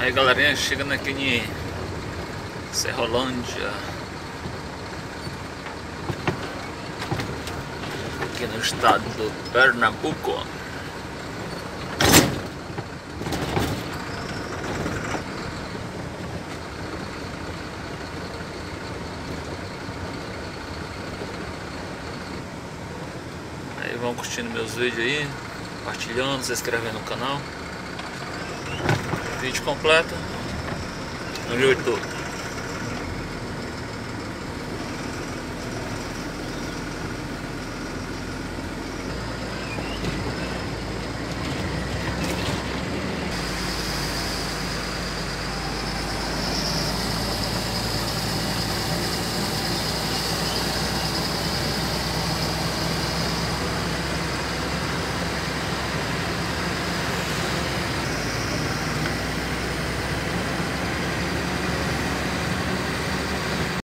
Aí galerinha, chegando aqui em Serrolândia. Aqui no estado do Pernambuco. Aí vão curtindo meus vídeos aí Compartilhando, se inscrevendo no canal Vídeo completo. No YouTube